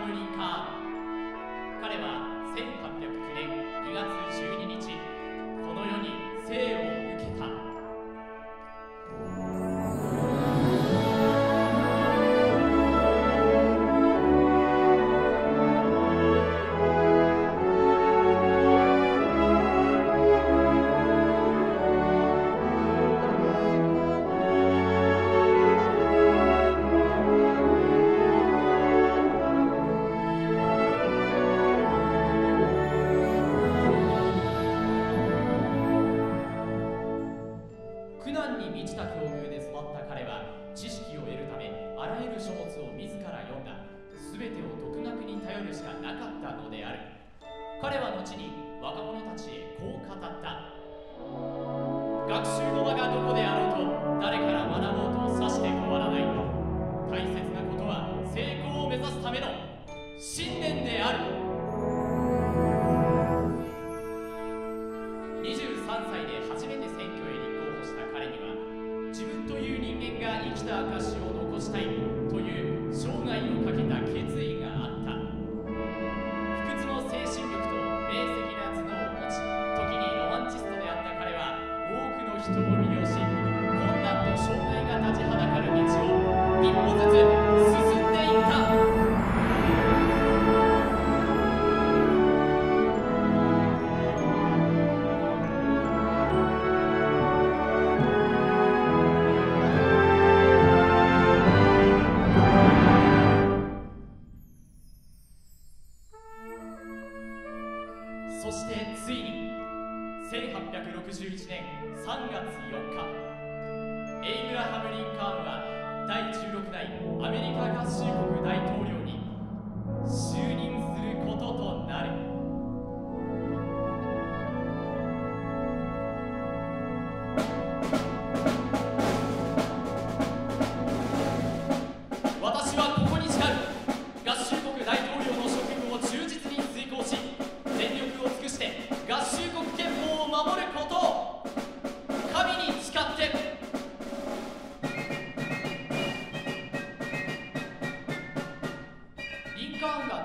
エイブラハム・リンカー彼は1809年2月12日この世に生を受けた。に満ちた境遇で育った彼は知識を得るためあらゆる書物を自ら読んだ。全てを独学に頼るしかなかったのである。彼は後に若者たちへこう語った。学習の場がどこであろうと誰から学ぼうとさして変わらない。大切なことは成功を目指すための信念である。そしてついに1861年3月4日エイブラハム・リンカーンは第16代アメリカ合衆国大統領に就任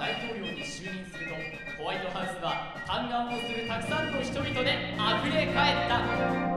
大統領に就任するとホワイトハウスは嘆願をするたくさんの人々であふれ返った。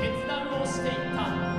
決断をしていった。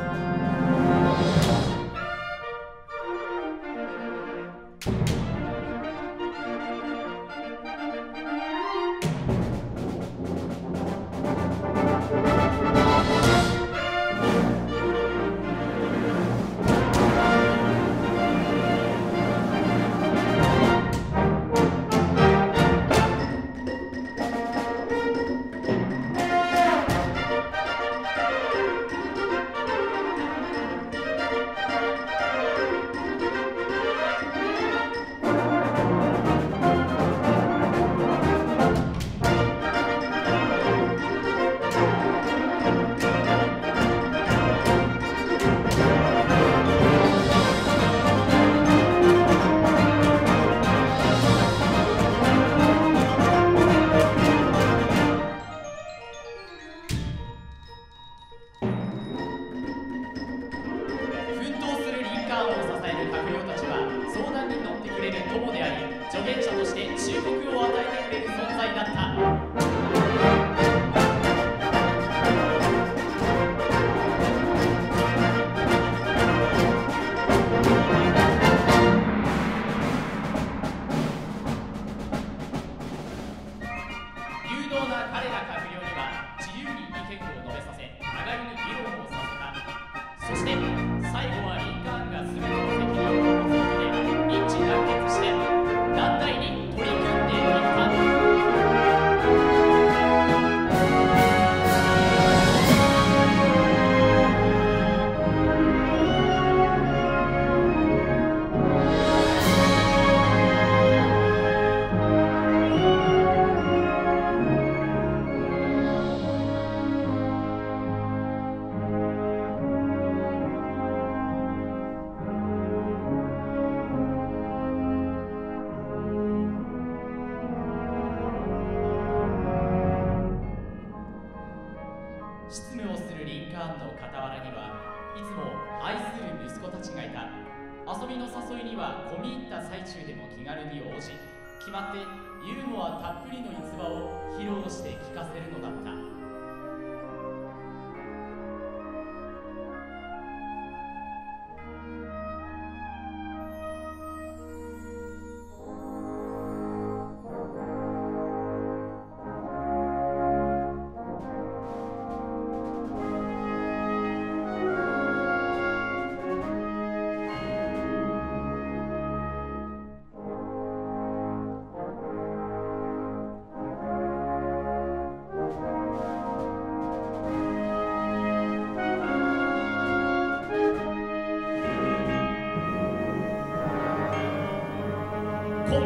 ユーモアたっぷりの逸話を披露して聞かせるのだった。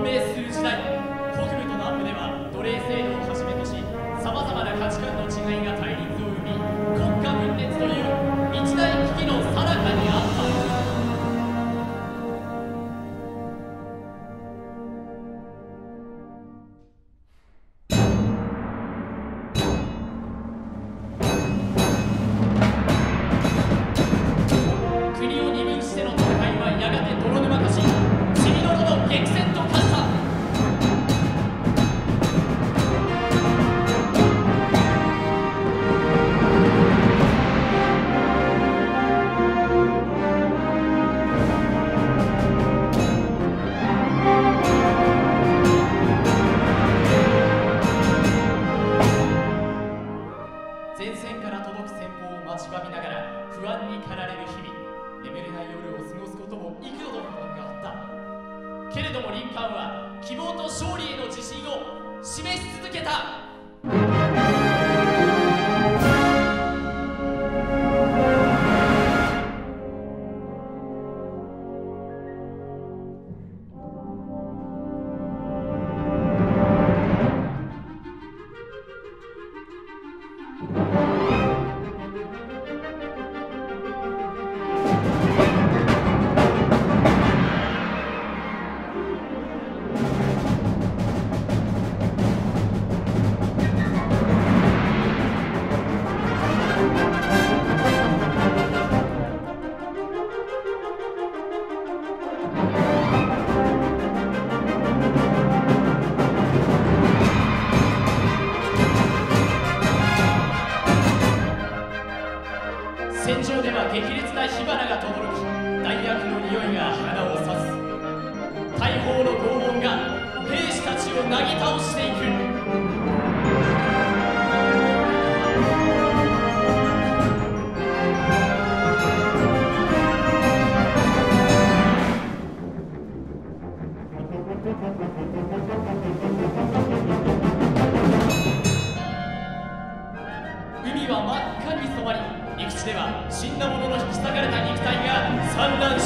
miss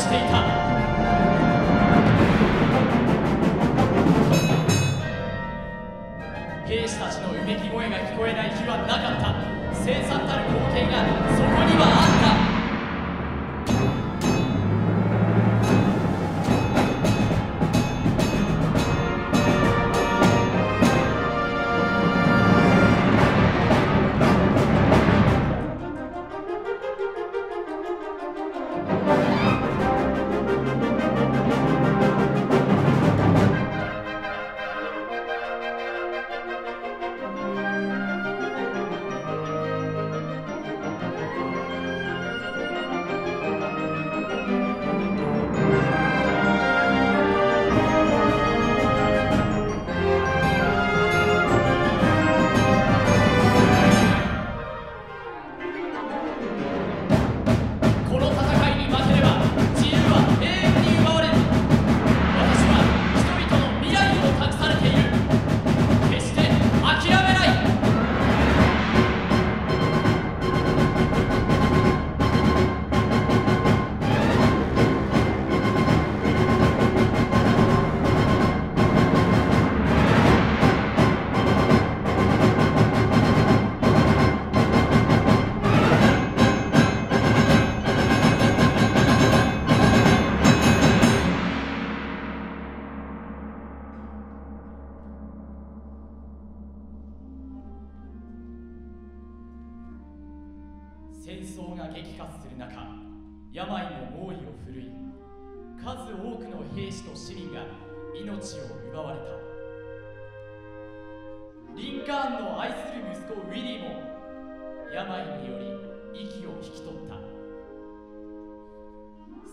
可以看。戦争が激化する中病も猛威を振るい数多くの兵士と市民が命を奪われた。リンカーンの愛する息子ウィリーも病により息を引き取った。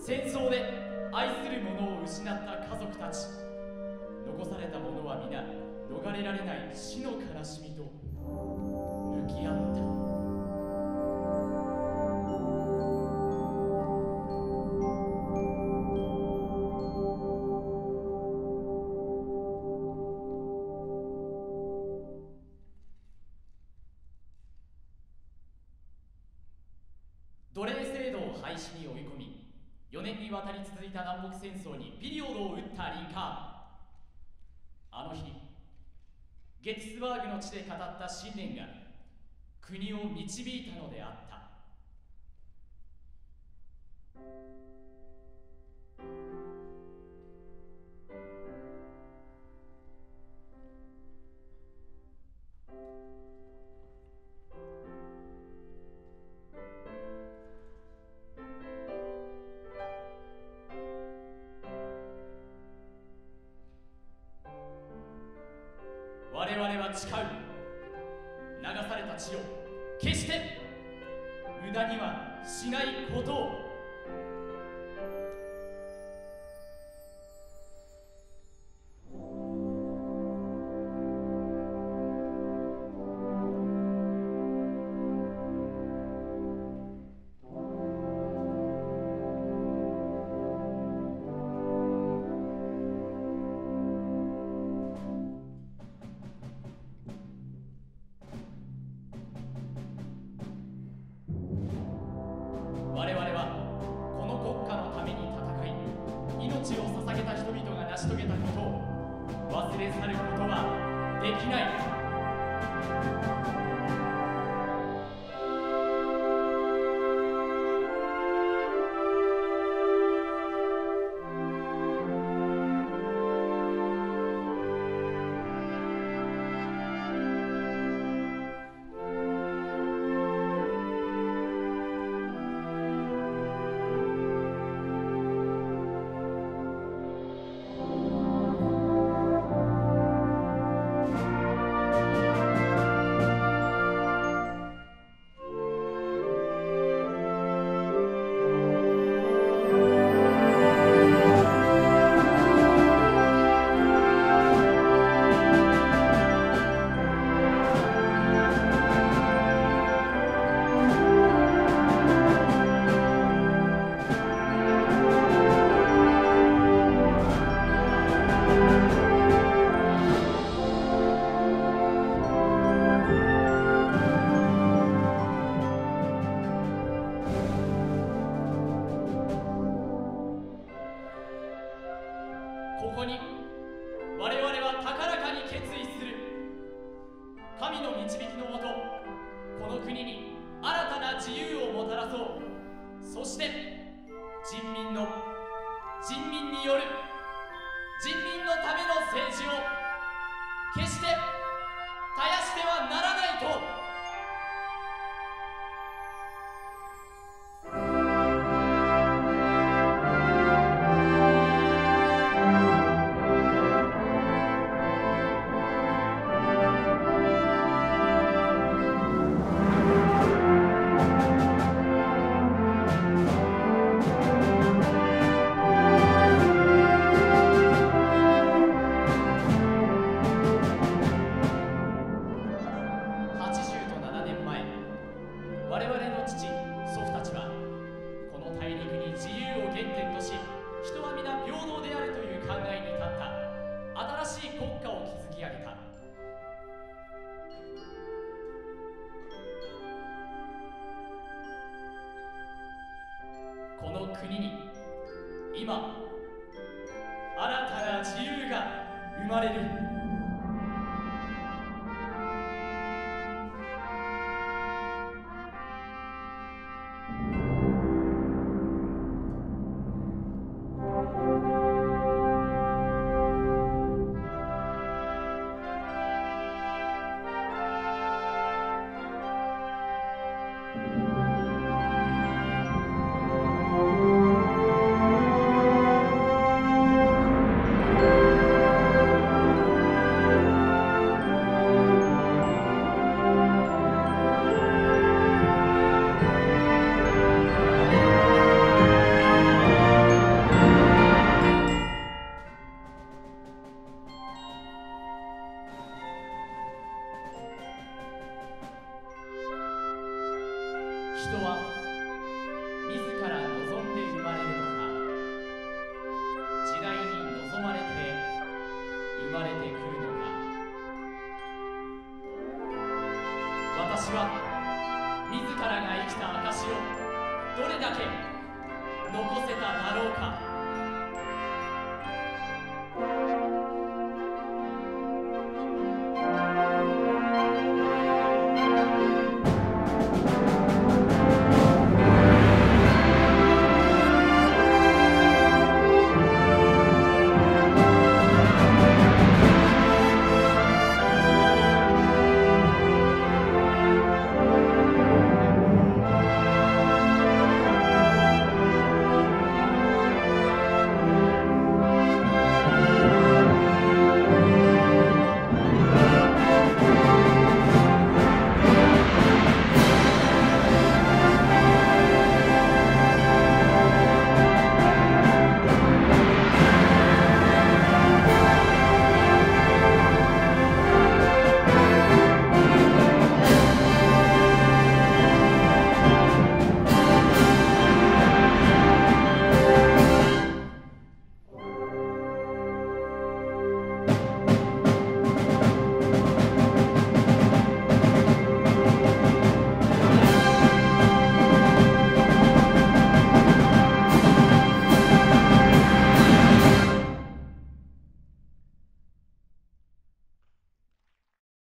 戦争で愛する者を失った家族たち残された者は皆逃れられない死の悲しみと向き合った。年にわたり続いた南北戦争にピリオドを打ったリンカー。ンあの日ゲティスバーグの地で語った信念が国を導いたのであった。人民による人民のための政治を人は